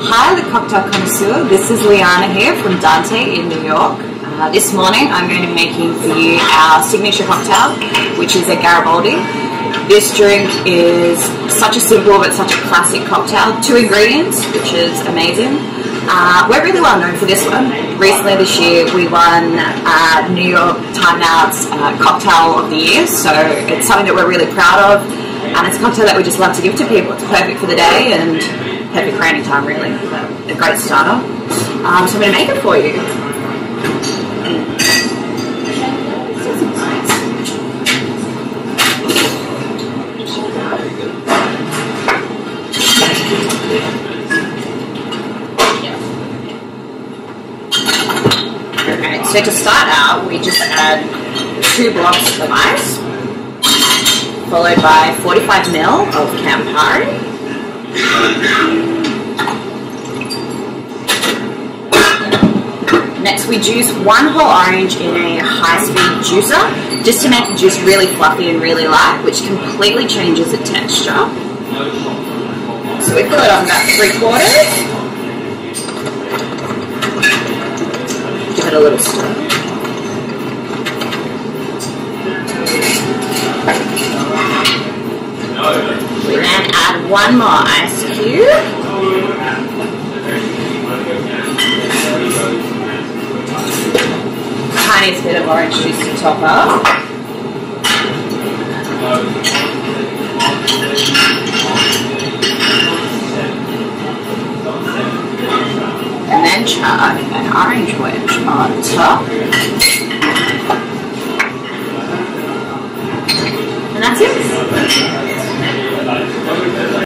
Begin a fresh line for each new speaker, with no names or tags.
Hi, le cocktail connoisseur. This is Liana here from Dante in New York. Uh, this morning I'm going to be making for you our signature cocktail, which is a Garibaldi. This drink is such a simple but such a classic cocktail. Two ingredients, which is amazing. Uh, we're really well known for this one. Recently this year we won uh, New York Time Out's uh, Cocktail of the Year, so it's something that we're really proud of. And it's a cocktail that we just love to give to people. It's perfect for the day and perfect any time really. A great starter. Um, so I'm going to make it for you. So to start out, we just add two blocks of ice, followed by 45 ml of Campari. We juice one whole orange in a high-speed juicer, just to make the juice really fluffy and really light, which completely changes the texture. So we put it on about three quarters. Give it a little stir. We then add one more ice cube. Tiniest bit of orange juice to top up. And then chuck an orange wedge on top.